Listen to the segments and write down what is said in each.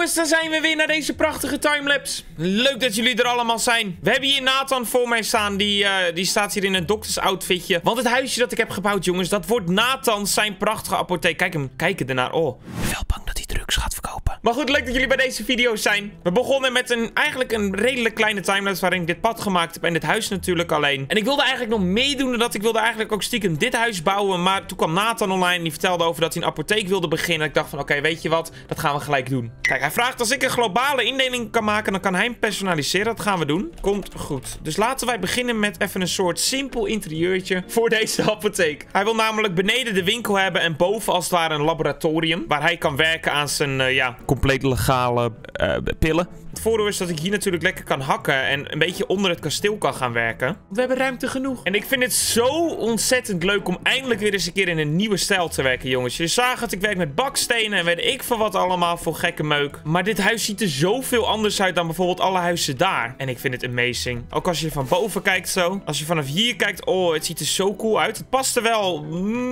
Jongens, dan zijn we weer naar deze prachtige timelapse. Leuk dat jullie er allemaal zijn. We hebben hier Nathan voor mij staan. Die, eh, die staat hier in een doktersoutfitje. Want het huisje dat ik heb gebouwd, jongens, dat wordt Nathan zijn prachtige apotheek. Kijk hem, kijk ernaar. Oh, ik ben wel bang dat hij drugs gaat verkopen. Maar goed, leuk dat jullie bij deze video zijn. We begonnen met een, eigenlijk een redelijk kleine timelapse waarin ik dit pad gemaakt heb. En dit huis natuurlijk alleen. En ik wilde eigenlijk nog meedoen dat ik wilde eigenlijk ook stiekem dit huis bouwen. Maar toen kwam Nathan online en die vertelde over dat hij een apotheek wilde beginnen. Ik dacht van, oké, weet je wat? Dat gaan we gelijk doen. Kijk, hij vraagt als ik een globale indeling kan maken, dan kan hij hem personaliseren. Dat gaan we doen. Komt goed. Dus laten wij beginnen met even een soort simpel interieurtje voor deze apotheek. Hij wil namelijk beneden de winkel hebben en boven als het ware een laboratorium. Waar hij kan werken aan zijn, uh, ja, compleet legale uh, pillen. Het voordeel is dat ik hier natuurlijk lekker kan hakken en een beetje onder het kasteel kan gaan werken. We hebben ruimte genoeg. En ik vind het zo ontzettend leuk om eindelijk weer eens een keer in een nieuwe stijl te werken, jongens. Je zag het, ik werk met bakstenen en weet ik van wat allemaal voor gekke meuk. Maar dit huis ziet er zoveel anders uit dan bijvoorbeeld alle huizen daar. En ik vind het amazing. Ook als je van boven kijkt zo. Als je vanaf hier kijkt, oh, het ziet er zo cool uit. Het past er wel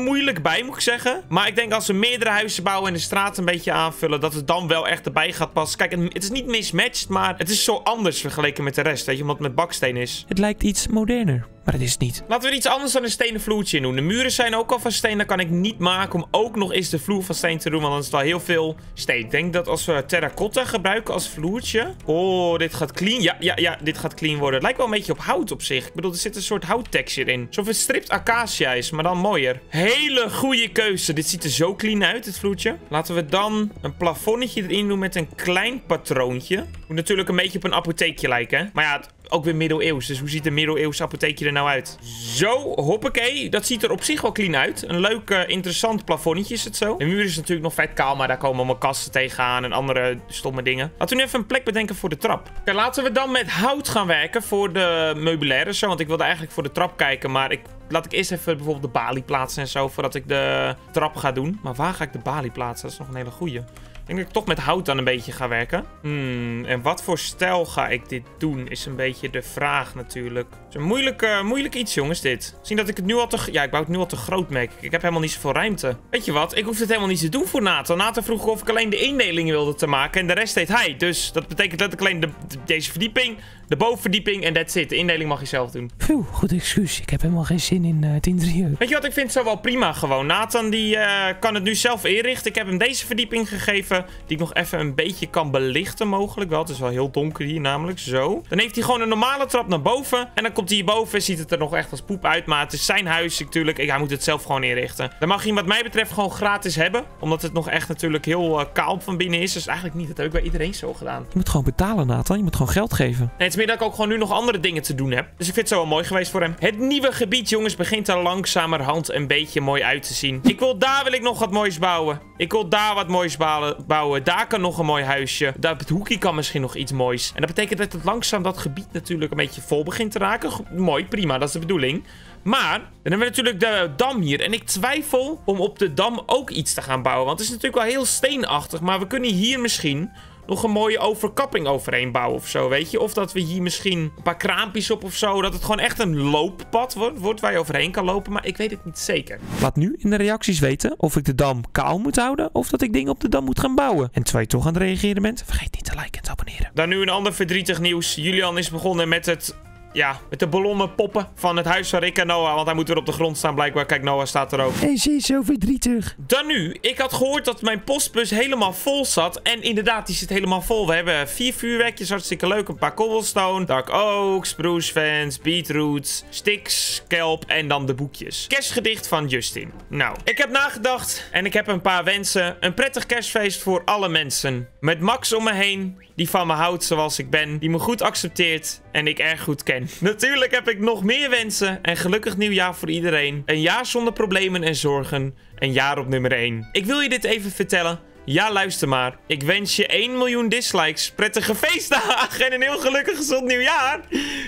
moeilijk bij, moet ik zeggen. Maar ik denk als we meerdere huizen bouwen en de straat een beetje aanvullen, dat het dan wel echt erbij gaat passen. Kijk, het is niet mismatched, maar het is zo anders vergeleken met de rest, weet je, omdat het met baksteen is. Het lijkt iets moderner. Maar het is niet. Laten we iets anders dan een stenen vloertje in doen. De muren zijn ook al van steen. Dat kan ik niet maken om ook nog eens de vloer van steen te doen. Want dan is het wel heel veel steen. Ik denk dat als we terracotta gebruiken als vloertje. Oh, dit gaat clean. Ja, ja, ja. Dit gaat clean worden. Het lijkt wel een beetje op hout op zich. Ik bedoel, er zit een soort houttexture in. Alsof het stript acacia is, maar dan mooier. Hele goede keuze. Dit ziet er zo clean uit, het vloertje. Laten we dan een plafonnetje erin doen met een klein patroontje. Moet natuurlijk een beetje op een apotheekje lijken. Maar ja, ook weer middeleeuws. Dus hoe ziet een middeleeuws apotheekje er nou uit? Zo, hoppakee. Dat ziet er op zich wel clean uit. Een leuk, uh, interessant plafonnetje is het zo. De muur is natuurlijk nog vet kaal, maar daar komen allemaal kasten tegenaan en andere stomme dingen. Laten we nu even een plek bedenken voor de trap. Oké, laten we dan met hout gaan werken voor de meubilaire zo. Want ik wilde eigenlijk voor de trap kijken, maar ik laat ik eerst even bijvoorbeeld de balie plaatsen en zo, voordat ik de trap ga doen. Maar waar ga ik de balie plaatsen? Dat is nog een hele goeie. Ik denk dat ik toch met hout dan een beetje ga werken. Hmm, en wat voor stijl ga ik dit doen, is een beetje de vraag natuurlijk. Het is een moeilijk, uh, moeilijk iets, jongens, dit. Zien dat ik het nu al te... Ja, ik bouw het nu al te groot, merk ik. Ik heb helemaal niet zoveel ruimte. Weet je wat? Ik hoef het helemaal niet te doen voor Nathan. Nathan vroeg of ik alleen de indeling wilde te maken. En de rest deed hij. Dus dat betekent dat ik alleen de, deze verdieping, de bovenverdieping en that's it. De indeling mag je zelf doen. Phew, goed excuus. Ik heb helemaal geen zin in uh, het interieur. Weet je wat? Ik vind het zo wel prima gewoon. Nathan, die uh, kan het nu zelf inrichten. Ik heb hem deze verdieping gegeven. Die ik nog even een beetje kan belichten mogelijk wel. Het is wel heel donker hier namelijk. Zo. Dan heeft hij gewoon een normale trap naar boven. En dan komt hij hierboven. Ziet het er nog echt als poep uit. Maar het is zijn huis natuurlijk. Hij moet het zelf gewoon inrichten. Dan mag hij wat mij betreft gewoon gratis hebben. Omdat het nog echt natuurlijk heel uh, kaal van binnen is. Dus eigenlijk niet. Dat heb ik bij iedereen zo gedaan. Je moet gewoon betalen Nathan. Je moet gewoon geld geven. Nee, het is meer dat ik ook gewoon nu nog andere dingen te doen heb. Dus ik vind het zo wel mooi geweest voor hem. Het nieuwe gebied jongens begint er langzamerhand een beetje mooi uit te zien. Ik wil daar wil ik nog wat moois bouwen. Ik wil daar wat moois bouwen. Daar kan nog een mooi huisje. Daar op het hoekje kan misschien nog iets moois. En dat betekent dat het langzaam dat gebied natuurlijk een beetje vol begint te raken. Mooi, prima, dat is de bedoeling. Maar, dan hebben we natuurlijk de dam hier. En ik twijfel om op de dam ook iets te gaan bouwen. Want het is natuurlijk wel heel steenachtig. Maar we kunnen hier misschien nog een mooie overkapping overheen bouwen of zo, weet je? Of dat we hier misschien een paar kraampjes op of zo. Dat het gewoon echt een looppad wordt, wordt waar je overheen kan lopen. Maar ik weet het niet zeker. Laat nu in de reacties weten of ik de dam kaal moet houden of dat ik dingen op de dam moet gaan bouwen. En terwijl je toch aan het reageren bent, vergeet niet te liken en te abonneren. Dan nu een ander verdrietig nieuws. Julian is begonnen met het ja, met de ballonnen poppen van het huis van Rick en Noah. Want hij moet weer op de grond staan blijkbaar. Kijk, Noah staat er ook. Hij is zo verdrietig. Dan nu. Ik had gehoord dat mijn postbus helemaal vol zat. En inderdaad, die zit helemaal vol. We hebben vier vuurwerkjes. Hartstikke leuk. Een paar cobblestone. Dark oak, spruce fans, beetroots, sticks, kelp en dan de boekjes. Kerstgedicht van Justin. Nou, ik heb nagedacht en ik heb een paar wensen. Een prettig kerstfeest voor alle mensen. Met Max om me heen, die van me houdt zoals ik ben. Die me goed accepteert en ik erg goed ken. Natuurlijk heb ik nog meer wensen. En gelukkig nieuwjaar voor iedereen. Een jaar zonder problemen en zorgen. Een jaar op nummer 1. Ik wil je dit even vertellen. Ja, luister maar. Ik wens je 1 miljoen dislikes, prettige feestdagen en een heel gelukkig gezond nieuwjaar.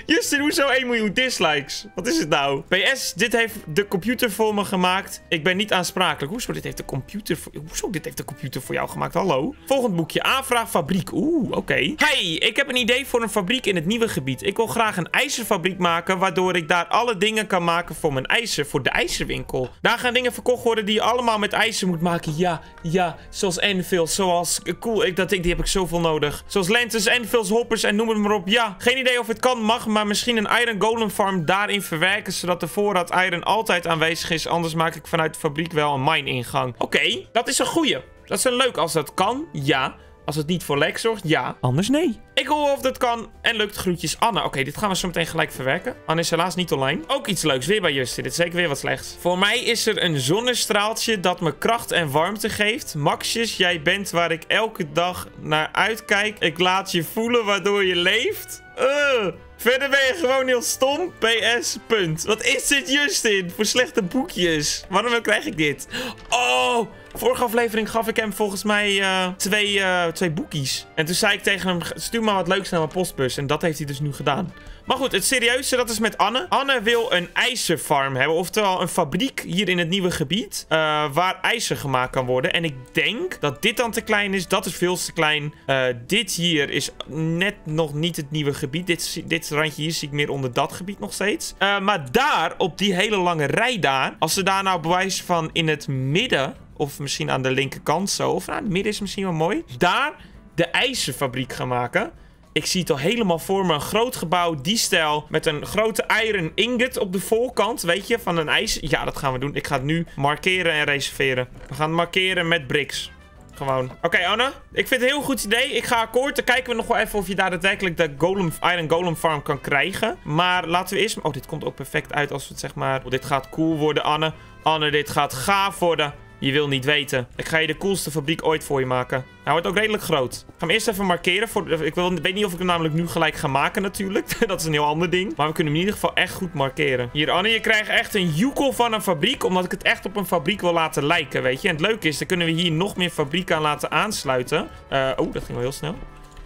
Justin, hoezo 1 miljoen dislikes? Wat is het nou? PS, dit heeft de computer voor me gemaakt. Ik ben niet aansprakelijk. Hoezo dit heeft de computer voor... Hoezo dit heeft de computer voor jou gemaakt? Hallo? Volgend boekje. Aanvraag fabriek. Oeh, oké. Hey, ik heb een idee voor een fabriek in het nieuwe gebied. Ik wil graag een ijzerfabriek maken, waardoor ik daar alle dingen kan maken voor mijn ijzer. Voor de ijzerwinkel. Daar gaan dingen verkocht worden die je allemaal met ijzer moet maken. Ja, ja, zoals anvils, zoals... eh, Cool, ik, dat, ik, die heb ik zoveel nodig. Zoals lentes, anvils, hoppers en noem het maar op. Ja, geen idee of het kan, mag, maar misschien een iron golem farm daarin verwerken... zodat de voorraad iron altijd aanwezig is. Anders maak ik vanuit de fabriek wel een mine ingang. Oké, dat is een goeie. Dat is een leuk als dat kan, ja. Als het niet voor lek zorgt, ja. Anders nee. Ik hoor of dat kan. En lukt groetjes Anne. Oké, dit gaan we zo meteen gelijk verwerken. Anne is helaas niet online. Ook iets leuks. Weer bij Justin. Dit is zeker weer wat slechts. Voor mij is er een zonnestraaltje dat me kracht en warmte geeft. Maxjes, jij bent waar ik elke dag naar uitkijk. Ik laat je voelen waardoor je leeft. Eh. Verder ben je gewoon heel stom. PS. Punt. Wat is dit, Justin? Voor slechte boekjes. Waarom krijg ik dit? Oh. Vorige aflevering gaf ik hem volgens mij eh, twee, eh, twee boekies. En toen zei ik tegen hem, stuur maar wat leuks naar mijn postbus. En dat heeft hij dus nu gedaan. Maar goed, het serieuze, dat is met Anne. Anne wil een ijzerfarm hebben. Oftewel een fabriek hier in het nieuwe gebied. eh, waar ijzer gemaakt kan worden. En ik denk dat dit dan te klein is. Dat is veel te klein. Dit hier is net nog niet het nieuwe gebied. Dit, dit randje hier zie ik meer onder dat gebied nog steeds. Maar daar, op die hele lange rij daar. Als ze daar nou bewijs van in het midden of misschien aan de linkerkant zo. Of nou, het midden is misschien wel mooi. Daar de ijzerfabriek gaan maken. Ik zie het al helemaal voor me. Een groot gebouw, die stijl. Met een grote iron ingot op de voorkant. Weet je, van een ijzer. Ja, dat gaan we doen. Ik ga het nu markeren en reserveren. We gaan het markeren met bricks. Gewoon. Oké, Anne. Ik vind het een heel goed idee. Ik ga akkoord. Dan kijken we nog wel even of je daar daadwerkelijk de golem, Iron Golem Farm kan krijgen. Maar laten we eerst... Oh, dit komt ook perfect uit als we het zeg maar... Oh, dit gaat cool worden, Anne. Anne, dit gaat gaaf worden. Je wil niet weten. Ik ga je de coolste fabriek ooit voor je maken. Hij wordt ook redelijk groot. Ik ga hem eerst even markeren. Voor, ik wil, weet niet of ik hem namelijk nu gelijk ga maken natuurlijk. dat is een heel ander ding. Maar we kunnen hem in ieder geval echt goed markeren. Hier, Anne, je krijgt echt een joekel van een fabriek. Omdat ik het echt op een fabriek wil laten lijken, weet je. En het leuke is, dan kunnen we hier nog meer fabrieken aan laten aansluiten. Eh, oh, dat ging wel heel snel.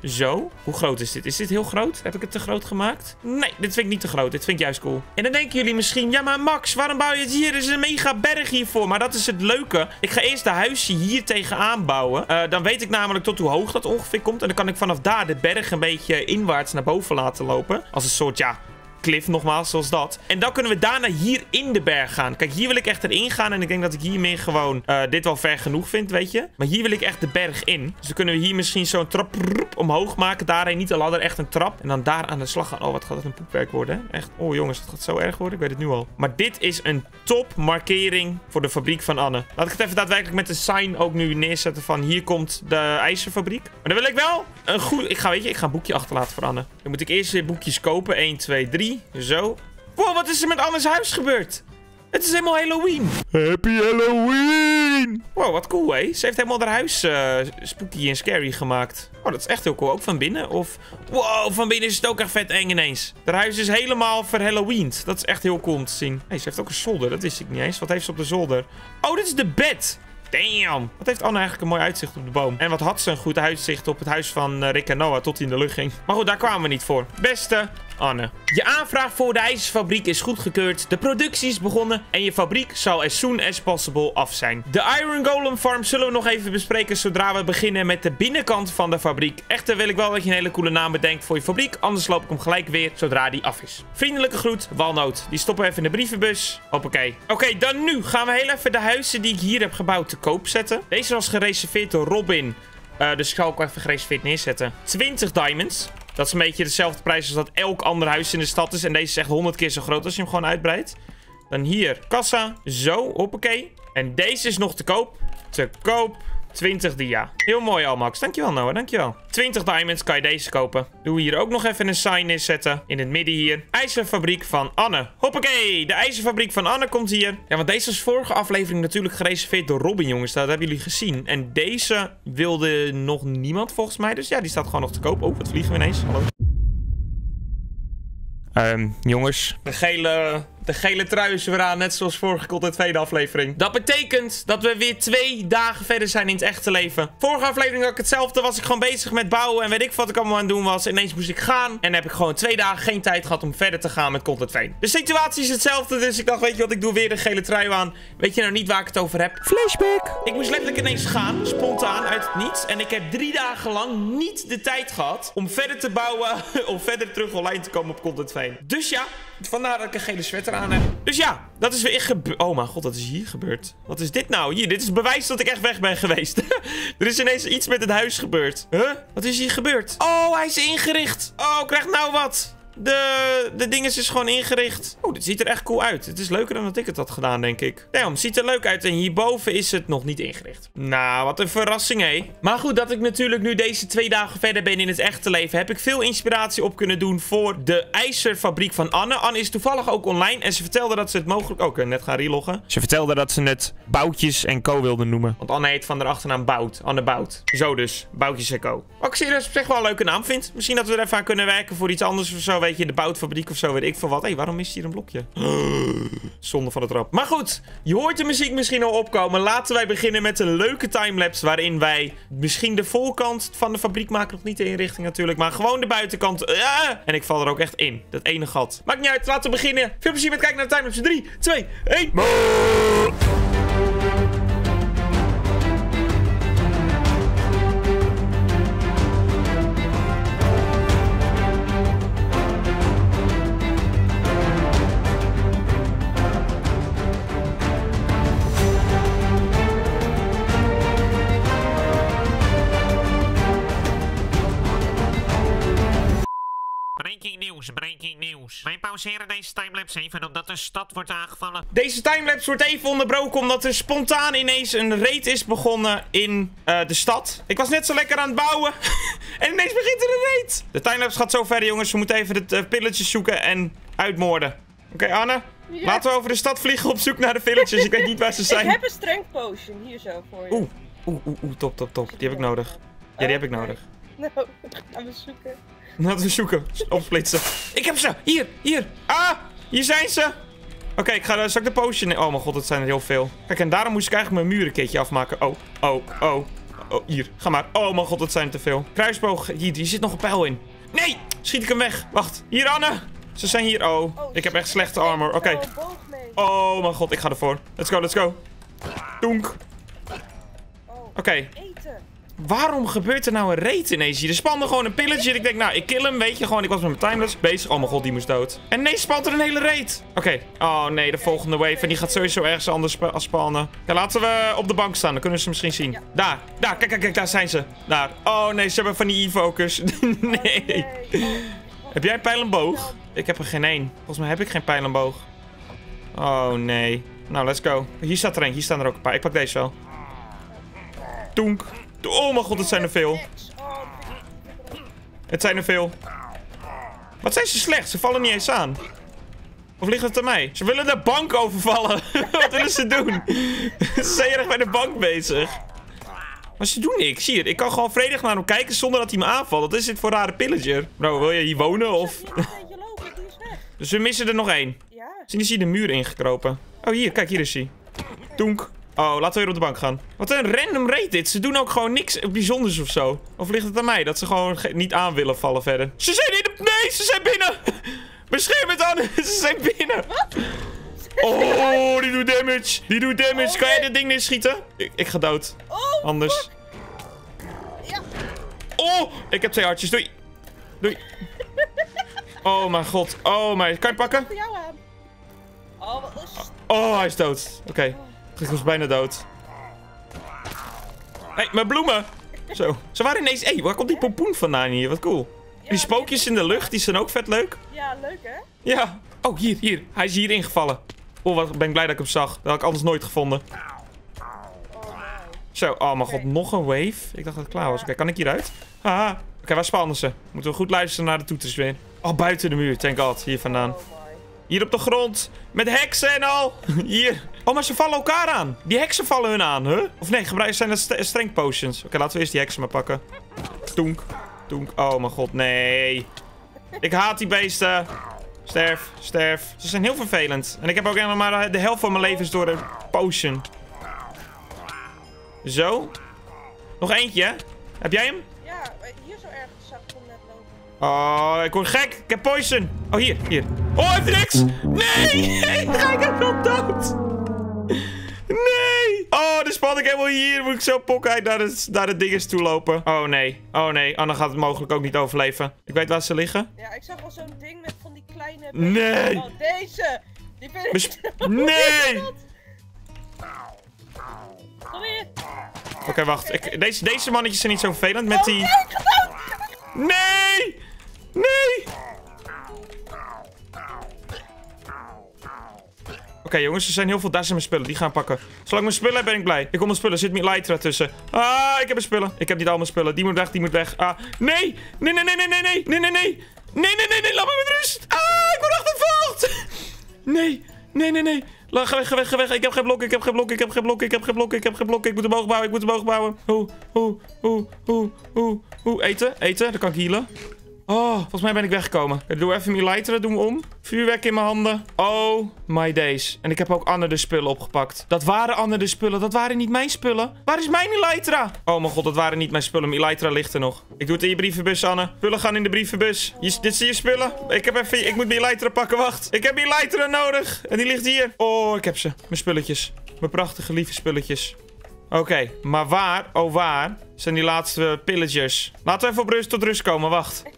Zo. Hoe groot is dit? Is dit heel groot? Heb ik het te groot gemaakt? Nee, dit vind ik niet te groot. Dit vind ik juist cool. En dan denken jullie misschien... Ja, maar Max, waarom bouw je het hier? Er is een mega berg hiervoor. Maar dat is het leuke. Ik ga eerst de huisje hier tegenaan bouwen. Eh, dan weet ik namelijk tot hoe hoog dat ongeveer komt. En dan kan ik vanaf daar de berg een beetje inwaarts naar boven laten lopen. Als een soort, ja cliff nogmaals, zoals dat. En dan kunnen we daarna hier in de berg gaan. Kijk, hier wil ik echt erin gaan. En ik denk dat ik hiermee gewoon eh, dit wel ver genoeg vind, weet je. Maar hier wil ik echt de berg in. Dus dan kunnen we hier misschien zo'n trap omhoog maken. Daarheen niet een ladder, echt een trap. En dan daar aan de slag gaan. Oh, wat gaat het een poepwerk worden? Echt. Oh, jongens, het gaat zo erg worden. Ik weet het nu al. Maar dit is een top markering voor de fabriek van Anne. Laat ik het even daadwerkelijk met de sign ook nu neerzetten van hier komt de ijzerfabriek. Maar dan wil ik wel een goed... Ik ga, weet je, ik ga een boekje achterlaten voor Anne. Dan moet ik eerst weer boekjes kopen. 1, 2, 3. Zo. Wow, wat is er met Anne's huis gebeurd? Het is helemaal Halloween. Happy Halloween! Wow, wat cool, hè? Ze heeft helemaal haar huis eh, spooky en scary gemaakt. Oh, dat is echt heel cool. Ook van binnen. Of, wow, van binnen is het ook echt vet eng ineens. Haar huis is helemaal verhalloweend. Dat is echt heel cool om te zien. hey, ze heeft ook een zolder. Dat wist ik niet eens. Wat heeft ze op de zolder? Oh, dit is de bed. Damn. Wat heeft Anne eigenlijk een mooi uitzicht op de boom. En wat had ze een goed uitzicht op het huis van eh, Rick en Noah tot hij in de lucht ging. Maar goed, daar kwamen we niet voor. Beste Anne. Je aanvraag voor de ijzerfabriek is goedgekeurd. De productie is begonnen. En je fabriek zal as soon as possible af zijn. De Iron Golem Farm zullen we nog even bespreken zodra we beginnen met de binnenkant van de fabriek. Echter wil ik wel dat je een hele coole naam bedenkt voor je fabriek. Anders loop ik hem gelijk weer zodra die af is. Vriendelijke groet, Walnoot. Die stoppen we even in de brievenbus. Hoppakee. Oké, dan nu gaan we heel even de huizen die ik hier heb gebouwd te koop zetten. Deze was gereserveerd door Robin. Eh, dus ik ga ook even gereserveerd neerzetten. 20 diamonds. Dat is een beetje dezelfde prijs als dat elk ander huis in de stad is. En deze is echt 100 keer zo groot als je hem gewoon uitbreidt. Dan hier, kassa. Zo, hoppakee. En deze is nog te koop. Te koop. 20 dia. Heel mooi al, Max. Dankjewel, Noah. Dankjewel. 20 diamonds kan je deze kopen. Doen we hier ook nog even een sign neerzetten. In het midden hier. IJzerfabriek van Anne. Hoppakee. De ijzerfabriek van Anne komt hier. Ja, want deze was vorige aflevering natuurlijk gereserveerd door Robin, jongens. Dat hebben jullie gezien. En deze wilde nog niemand volgens mij. Dus ja, die staat gewoon nog te koop. Oh, wat vliegen we ineens. Hallo. Ehm, jongens. De gele, de gele trui is er weer aan, net zoals vorige tot de tweede aflevering. Dat betekent dat we weer twee dagen verder zijn in het echte leven. Vorige aflevering had ik hetzelfde, was ik gewoon bezig met bouwen en weet ik wat ik allemaal aan het doen was. Ineens moest ik gaan en heb ik gewoon twee dagen geen tijd gehad om verder te gaan met Content Veen. De situatie is hetzelfde, dus ik dacht, weet je wat, ik doe weer de gele trui aan. Weet je nou niet waar ik het over heb? Flashback! Ik moest letterlijk ineens gaan, spontaan, uit het niets. En ik heb drie dagen lang niet de tijd gehad om verder te bouwen, om verder terug online te komen op Content Veen. Dus ja, Vandaar dat ik een gele sweater aan heb. Dus ja, dat is weer echt gebeurd. Oh mijn god, wat is hier gebeurd? Wat is dit nou? Hier, dit is bewijs dat ik echt weg ben geweest. er is ineens iets met het huis gebeurd. Huh? Wat is hier gebeurd? Oh, hij is ingericht. Oh, krijg nou wat. De, de ding is gewoon ingericht. Oh, dit ziet er echt cool uit. Het is leuker dan dat ik het had gedaan, denk ik. Damn, het ziet er leuk uit. En hierboven is het nog niet ingericht. Nou, wat een verrassing, hé. Maar goed, dat ik natuurlijk nu deze twee dagen verder ben in het echte leven... heb ik veel inspiratie op kunnen doen voor de ijzerfabriek van Anne. Anne is toevallig ook online en ze vertelde dat ze het mogelijk... ook net gaan reloggen. Ze vertelde dat ze het Boutjes en Co wilde noemen. Want Anne heet van de achternaam Bout. Anne Bout. Zo dus, Boutjes en Co. Wat ik serieus op zich wel een leuke naam vind. Misschien dat we er even aan kunnen werken voor iets anders of zo weet je, de boutfabriek of zo, weet ik veel wat. Hé, hey, waarom is hier een blokje? Zonde van het rap. Maar goed, je hoort de muziek misschien al opkomen. Laten wij beginnen met een leuke timelapse waarin wij misschien de voorkant van de fabriek maken. Nog niet de inrichting natuurlijk, maar gewoon de buitenkant. Ja! En ik val er ook echt in. Dat ene gat. Maakt niet uit, laten we beginnen. Veel plezier met kijken naar de timelapse. 3, 2, 1. Timelapse even omdat de stad wordt aangevallen. Deze timelapse wordt even onderbroken omdat er spontaan ineens een raid is begonnen in uh, de stad. Ik was net zo lekker aan het bouwen en ineens begint er een raid. De timelapse gaat zo verder jongens. We moeten even de uh, pilletjes zoeken en uitmoorden. Oké okay, Anne, ja. laten we over de stad vliegen op zoek naar de pilletjes. Ik weet niet waar ze zijn. Ik heb een strength potion hier zo voor je. Oeh, oeh, oeh, oeh top, top, top. Die heb ik nodig. Ja, die heb ik nodig. Nou, gaan we zoeken. Laten we zoeken. Opsplitsen. Ik heb ze. Hier, hier. Ah, hier zijn ze. Oké, okay, ik ga zal ik de potion... Oh mijn god, dat zijn er heel veel. Kijk, en daarom moest ik eigenlijk mijn muren een keertje afmaken. Oh, oh, oh. Oh, hier. Ga maar. Oh mijn god, dat zijn te veel. Kruisboog. Hier, hier zit nog een pijl in. Nee! Schiet ik hem weg. Wacht. Hier, Anne. Ze zijn hier. Oh, oh ik heb echt slechte armor. Oké. Okay. Oh mijn god, ik ga ervoor. Let's go, let's go. Doenk. Oké. Okay. Waarom gebeurt er nou een raid ineens hier? Er spande gewoon een pilletje. Ik denk, nou, ik kill hem, weet je gewoon. Ik was met mijn timeless bezig. Oh mijn god, die moest dood. En nee, spant er een hele raid. Oké. Oh nee, de volgende wave. En die gaat sowieso ergens anders sp spannen. Ja, laten we op de bank staan. Dan kunnen we ze misschien zien. Daar. Daar. Kijk, kijk, kijk. Daar zijn ze. Daar. Oh nee, ze hebben van die e-focus. nee. Heb jij een pijl en boog? Ik heb er geen één. Volgens mij heb ik geen pijl en boog. Oh nee. Nou, let's go. Hier staat er een. Hier staan er ook een paar. Ik pak deze wel. Toenk. Oh mijn god, het zijn er veel. Het zijn er veel. Wat zijn ze slecht? Ze vallen niet eens aan. Of ligt het aan mij? Ze willen de bank overvallen. Wat willen ze doen? ze zijn erg bij de bank bezig. Maar ze doen niks. Hier, ik kan gewoon vredig naar hem kijken zonder dat hij me aanvalt. Wat is dit voor rare pillager? Bro, wil je hier wonen of... dus we missen er nog één. Ja. Zien is hier de muur ingekropen. Oh, hier. Kijk, hier is hij. Toenk. Oh, laten we weer op de bank gaan. Wat een random raid dit. Ze doen ook gewoon niks bijzonders of zo. Of ligt het aan mij dat ze gewoon niet aan willen vallen verder? Ze zijn in de... Nee, ze zijn binnen! Bescherm het aan! Ze zijn binnen! Wat? Oh, die doet damage. Die doet damage. Oh, kan jij dit ding neerschieten? Ik, ik ga dood. Oh, Anders. Ja. Oh, ik heb twee hartjes. Doei. Doei. Oh mijn god. Oh mijn. Kan je pakken? Oh. Oh, hij is dood. Oké. Okay. Oh. Ik was bijna dood. Hé, hey, mijn bloemen! Zo. Ze waren ineens... Hé, hey, waar komt die pompoen vandaan hier? Wat cool. die spookjes in de lucht, die zijn ook vet leuk. Ja, leuk hè? Ja. Oh, hier, hier. Hij is hier ingevallen. Oh, wat ben ik blij dat ik hem zag. Dat had ik anders nooit gevonden. Zo, oh mijn god, nog een wave. Ik dacht dat het klaar was. Oké, kan ik hieruit? Haha. Oké, okay, waar spannen ze? Moeten we goed luisteren naar de toeters weer. Oh, buiten de muur. Thank god. Hier vandaan. Oh, hier op de grond. Met heksen en al. Hier. Oh, maar ze vallen elkaar aan. Die heksen vallen hun aan, huh? Of nee, gebruik zijn dat st strength potions. Oké, laten we eerst die heksen maar pakken. Toenk. Toenk. Oh mijn god, nee. Ik haat die beesten. Sterf, sterf. Ze zijn heel vervelend. En ik heb ook helemaal maar de helft van mijn leven door een potion. Zo. Nog eentje, Heb jij hem? Ja, Oh, ik word gek. Ik heb poison. Oh, hier, hier. Oh, hij heeft niks. Nee, ga ik nog dood. Nee! Oh, de span ik helemaal hier. Moet ik zo pokken naar de, naar de dinges toe lopen. Oh nee. Oh nee. Anna gaat het mogelijk ook niet overleven. Ik weet waar ze liggen. Ja, ik zag wel zo'n ding met van die kleine... Nee. Oh, deze! Die vind ik... Nee! Kom hier! Oké, wacht. Ik, deze, deze mannetjes zijn niet zo vervelend met die... Nee! Nee! Oké jongens, er zijn heel veel daar zijn mijn spullen. Die gaan pakken. Zolang ik mijn spullen heb, ben ik blij. Ik kom mijn spullen. Zit mijn Lytra tussen. Ah, ik heb mijn spullen. Ik heb niet al mijn spullen. Die moet weg, die moet weg. Ah, nee! Nee, nee, nee, nee, nee, nee, nee, nee, nee. Nee, nee, nee, nee, laat me met rust. Ah, ik word achtervolgd. Nee, nee, nee, nee. La, ga weg, ga weg, ga weg. Ik heb geen blok, ik heb geen blok, ik heb geen blok, ik heb geen blok, ik heb geen blok. Ik moet omhoog bouwen, ik moet omhoog bouwen. Oeh, oeh, oeh, oeh, oeh, oeh. Eten, eten, dan kan ik healen. Oh, volgens mij ben ik weggekomen. Ik doe even mijn lighter, doen we om. Vuurwerk in mijn handen. Oh my days. En ik heb ook Anne de spullen opgepakt. Dat waren Anne de spullen, dat waren niet mijn spullen. Waar is mijn Elytra? Oh mijn god, dat waren niet mijn spullen. Mijn Elytra ligt er nog. Ik doe het in je brievenbus, Anne. Spullen gaan in de brievenbus. Je, dit zijn je spullen. Ik heb even, ik moet mijn Elytra pakken, wacht. Ik heb mijn Elytra nodig. En die ligt hier. Oh, ik heb ze. Mijn spulletjes. Mijn prachtige lieve spulletjes. Oké, maar waar, oh waar, zijn die laatste pillagers? Laten we even op rust tot rust komen, wacht.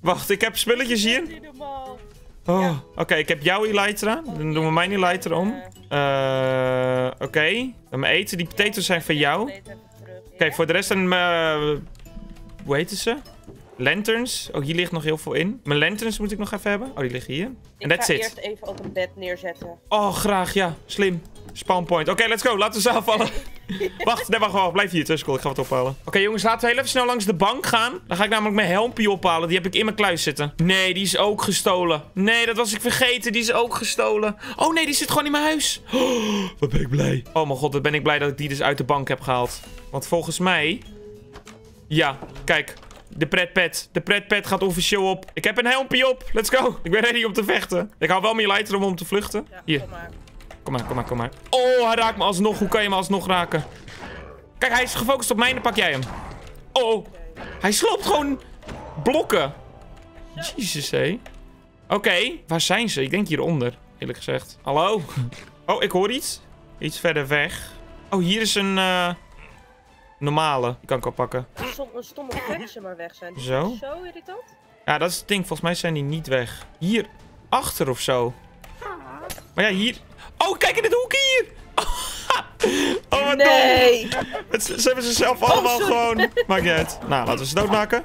Wacht, ik heb spulletjes hier. Oh, oké, ik heb jouw Elytra. Dan doen we mijn Elytra om. Eh, oké. Dan mijn eten, die potatoes zijn van jou. Oké, voor de rest zijn mijn... hoe heet ze? Lanterns. Oh, hier ligt nog heel veel in. Mijn lanterns moet ik nog even hebben. Oh, die liggen hier. En Ik that's ga it. eerst even ook een bed neerzetten. Oh, graag, ja. Slim. Spawn point. Oké, let's go. Laten we ze afvallen. wacht, nee, wacht, wacht. Blijf hier, Tuskel. Ik ga wat ophalen. Oké, jongens. Laten we heel even snel langs de bank gaan. Dan ga ik namelijk mijn helmpje ophalen. Die heb ik in mijn kluis zitten. Nee, die is ook gestolen. Nee, dat was ik vergeten. Die is ook gestolen. Oh, nee, die zit gewoon in mijn huis. Oh, wat ben ik blij. Oh, mijn god. Wat ben ik blij dat ik die dus uit de bank heb gehaald. Want volgens mij... Ja, kijk. De pretpet. De pretpet gaat officieel op. Ik heb een helmpje op. Let's go. Ik ben ready om te vechten. Ik hou wel mijn lighter om om te vluchten. Ja, Hier. kom maar. Kom maar, kom maar, kom maar. Oh, hij raakt me alsnog. Hoe kan je me alsnog raken? Kijk, hij is gefocust op mij. Dan pak jij hem. Oh, hij sloopt gewoon blokken. Jezus, hé. Oké, waar zijn ze? Ik denk hieronder, eerlijk gezegd. Hallo? Oh, ik hoor iets. Iets verder weg. Oh, hier is een eh, normale. Die kan ik al pakken. Een stomme flexen maar weg zijn. Zo? Zo irritant? Ja, dat is het ding. Volgens mij zijn die niet weg. Hier, achter of zo. Maar ja, hier... Oh, kijk in het hoekje hier! Oh, wat dom. Nee! Het, ze hebben zichzelf allemaal sorry. gewoon... Maakt niet uit. Nou, laten we ze doodmaken.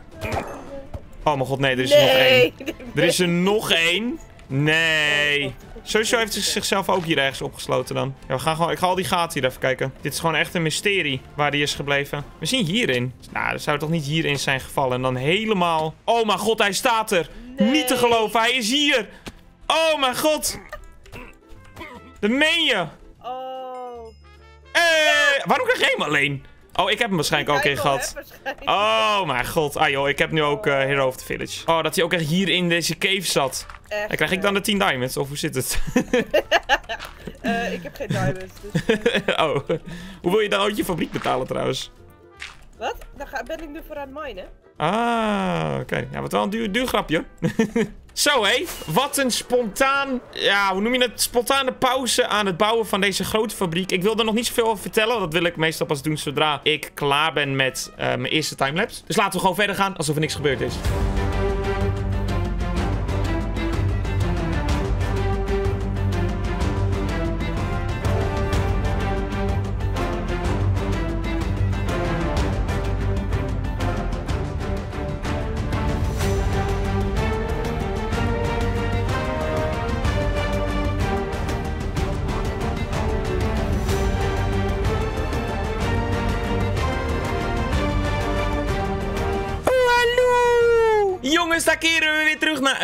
Oh mijn god, nee, er is er nog één. Er is er nog één. Nee. Sowieso heeft ze zichzelf ook hier ergens opgesloten dan. Ja, we gaan gewoon... Ik ga al die gaten hier even kijken. Dit is gewoon echt een mysterie waar die is gebleven. Misschien hierin. Nou, dat zou toch niet hierin zijn gevallen. En dan helemaal... Oh mijn god, hij staat er. Nee. Niet te geloven, hij is hier. Oh mijn god. Dat meen je. Oh. Eh, waarom krijg jij hem alleen? Oh, ik heb hem waarschijnlijk ook in gehad. hè. Oh mijn god. Ah joh, ik heb nu ook eh, Hero of the Village. Oh, dat hij ook echt hier in deze cave zat. Echt, En krijg ik dan de 10 diamonds? Of hoe zit het? eh, ik heb geen diamonds, dus... oh. Hoe wil je dan ooit je fabriek betalen trouwens? Wat? Dan ga, ben ik nu voor aan het minen. Ah, oké. Ja, wat wel een duur, duur grapje. Zo hé, wat een spontaan, ja, hoe noem je het? Spontane pauze aan het bouwen van deze grote fabriek. Ik wil er nog niet zoveel over vertellen. Dat wil ik meestal pas doen zodra ik klaar ben met eh, mijn eerste timelapse. Dus laten we gewoon verder gaan alsof er niks gebeurd is.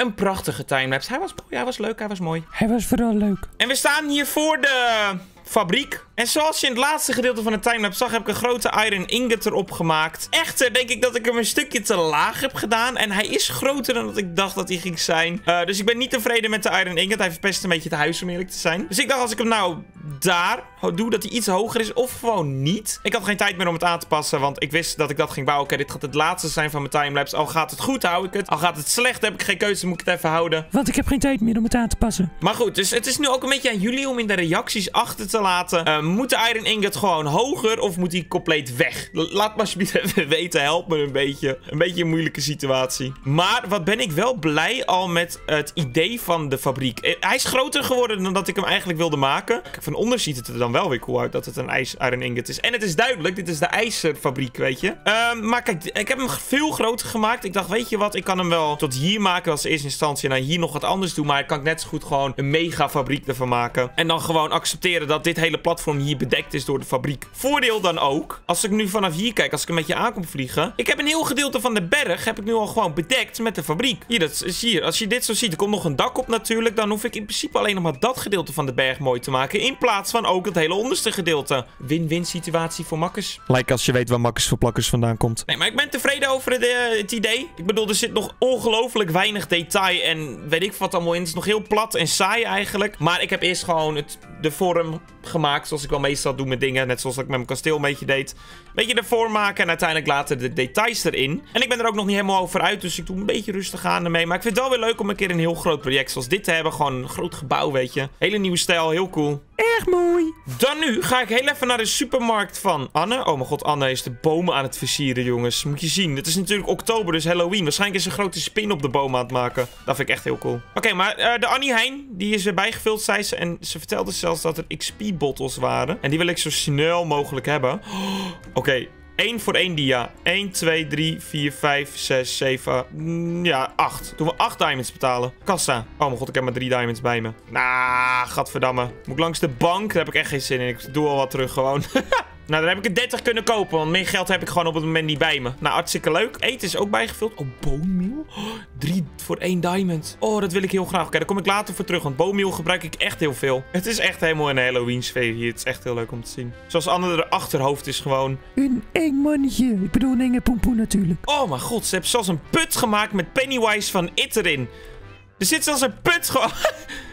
Een prachtige timelapse. Hij was hij was leuk, hij was mooi. Hij was vooral leuk. En we staan hier voor de fabriek. En zoals je in het laatste gedeelte van de timelapse zag, heb ik een grote iron ingot erop gemaakt. Echter denk ik dat ik hem een stukje te laag heb gedaan. En hij is groter dan dat ik dacht dat hij ging zijn. Eh, dus ik ben niet tevreden met de iron ingot. Hij verpest een beetje het huis om eerlijk te zijn. Dus ik dacht als ik hem nou daar doe, dat hij iets hoger is. Of gewoon niet. Ik had geen tijd meer om het aan te passen, want ik wist dat ik dat ging bouwen. Oké, dit gaat het laatste zijn van mijn timelapse. Al gaat het goed, hou ik het. Al gaat het slecht, heb ik geen keuze, moet ik het even houden. Want ik heb geen tijd meer om het aan te passen. Maar goed, dus het is nu ook een beetje aan jullie om in de reacties achter te laten. ehm, moet de iron ingot gewoon hoger of moet die compleet weg? Laat me alsjeblieft weten. Help me een beetje. Een beetje een moeilijke situatie. Maar wat ben ik wel blij al met het idee van de fabriek. Eh, Hij is groter geworden dan dat ik hem eigenlijk wilde maken. Van onder ziet het er dan wel weer cool uit dat het een ijs iron ingot is. En het is duidelijk, dit is de ijzerfabriek, weet je. Ehm, maar kijk, ik heb hem veel groter gemaakt. Ik dacht, weet je wat, ik kan hem wel tot hier maken als eerste instantie. En dan hier nog wat anders doen. Maar ik kan net zo goed gewoon een mega fabriek ervan maken. En dan gewoon accepteren dat dit hele platform hier bedekt is door de fabriek. Voordeel dan ook, als ik nu vanaf hier kijk, als ik een beetje aan kom vliegen. Ik heb een heel gedeelte van de berg, heb ik nu al gewoon bedekt met de fabriek. Hier, dat is hier. Als je dit zo ziet, er komt nog een dak op natuurlijk. Dan hoef ik in principe alleen nog maar dat gedeelte van de berg mooi te maken. In plaats van ook het hele onderste gedeelte. Win-win situatie voor makkers. Lijkt als je weet waar Makkers voor Plakkers vandaan komt. Nee, maar ik ben tevreden over het, eh, het idee. Ik bedoel, er zit nog ongelooflijk weinig detail en weet ik wat allemaal in. Het is nog heel plat en saai eigenlijk. Maar ik heb eerst gewoon het, de vorm gemaakt, zoals ik wel meestal doe met dingen. Net zoals ik met mijn kasteel een beetje deed. Een beetje de vorm maken en uiteindelijk later de details erin. En ik ben er ook nog niet helemaal over uit, dus ik doe een beetje rustig aan ermee. Maar ik vind het wel weer leuk om een keer een heel groot project zoals dit te hebben. Gewoon een groot gebouw, weet je. Hele nieuwe stijl, heel cool. Erg mooi. Dan nu ga ik heel even naar de supermarkt van Anne. Oh mijn god, Anne is de bomen aan het versieren, jongens. Moet je zien. Het is natuurlijk oktober, dus Halloween. Waarschijnlijk is ze een grote spin op de boom aan het maken. Dat vind ik echt heel cool. Oké, maar eh, de Annie Heijn, die is weer bijgevuld, zei ze. En ze vertelde zelfs dat er XP-bottles waren. En die wil ik zo snel mogelijk hebben. Oké. 1 voor 1 dia. 1, 2, 3, 4, 5, 6, 7. mm, Ja, 8. Doen we 8 diamonds betalen. Kassa. Oh mijn god, ik heb maar 3 diamonds bij me. Nah, gadverdamme. Moet ik langs de bank? Daar heb ik echt geen zin in. Ik doe al wat terug gewoon. Nou, dan heb ik er 30 kunnen kopen, want meer geld heb ik gewoon op het moment niet bij me. Nou, hartstikke leuk. Eten is ook bijgevuld. Oh, boonmeel? Oh, drie voor één diamond. Oh, dat wil ik heel graag. Oké, daar kom ik later voor terug, want boonmeel gebruik ik echt heel veel. Het is echt helemaal een Halloween sfeer hier. Het is echt heel leuk om te zien. Zoals Anne de achterhoofd is gewoon... Een eng mannetje. Ik bedoel een enge pompoen natuurlijk. Oh mijn god, ze hebben zelfs een put gemaakt met Pennywise van It erin. Er zit zelfs een put gewoon...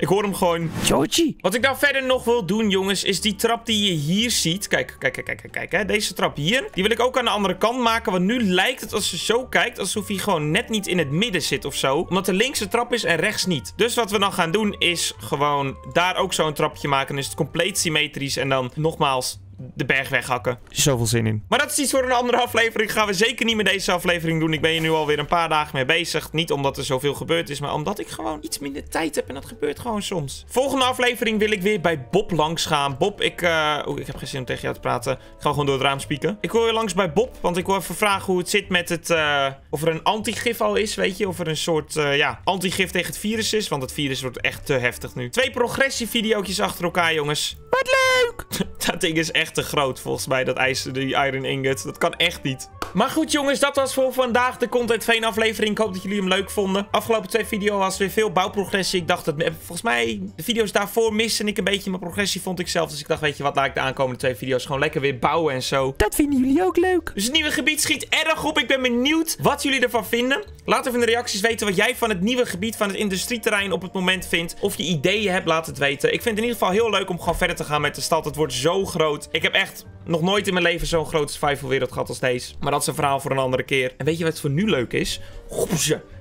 ik hoor hem gewoon Georgie. Wat ik dan verder nog wil doen, jongens, is die trap die je hier ziet. Kijk, kijk, kijk, kijk, kijk. Hè. Deze trap hier, die wil ik ook aan de andere kant maken. Want nu lijkt het, als je zo kijkt, alsof hij gewoon net niet in het midden zit of zo. Omdat er links een trap is en rechts niet. Dus wat we dan gaan doen, is gewoon daar ook zo'n trapje maken. Dan is het compleet symmetrisch. En dan nogmaals de berg weghakken. Zoveel zin in. Maar dat is iets voor een andere aflevering. Gaan we zeker niet met deze aflevering doen. Ik ben hier nu alweer een paar dagen mee bezig. Niet omdat er zoveel gebeurd is, maar omdat ik gewoon iets minder tijd heb. En dat gebeurt gewoon soms. Volgende aflevering wil ik weer bij Bob langs gaan. Bob, ik... eh Oeh, ik heb geen zin om tegen jou te praten. Ik ga gewoon door het raam spieken. Ik wil weer langs bij Bob, want ik wil even vragen hoe het zit met het... eh, of er een antigif al is, weet je? Of er een soort, eh, ja, antigif tegen het virus is. Want het virus wordt echt te heftig nu. Twee progressievideootjes achter elkaar, jongens. Wat leuk. Dat ding is echt te groot volgens mij, dat ijzer, die iron ingot. Dat kan echt niet. Maar goed jongens, dat was voor vandaag de Content Veen aflevering. Ik hoop dat jullie hem leuk vonden. Afgelopen twee video's was weer veel bouwprogressie. Ik dacht, dat volgens mij, de video's daarvoor miste ik een beetje mijn progressie, vond ik zelf. Dus ik dacht, weet je wat, laat ik de aankomende twee video's gewoon lekker weer bouwen en zo. Dat vinden jullie ook leuk. Dus het nieuwe gebied schiet erg op. Ik ben benieuwd wat jullie ervan vinden. Laat even in de reacties weten wat jij van het nieuwe gebied van het industrieterrein op het moment vindt. Of je ideeën hebt, laat het weten. Ik vind het in ieder geval heel leuk om gewoon verder te gaan met de stad. Het wordt zo groot. Ik heb echt nog nooit in mijn leven zo'n grote survival wereld gehad als deze. Maar dat is een verhaal voor een andere keer. En weet je wat voor nu leuk is?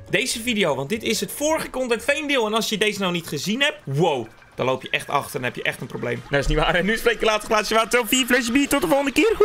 Deze video, want dit is het vorige Content Veen deel. En als je deze nou niet gezien hebt, wow. Dan loop je echt achter en heb je echt een probleem. Dat is niet waar. En nu spreek ik later glaasje water. 4 flesjes bier. Tot de volgende keer.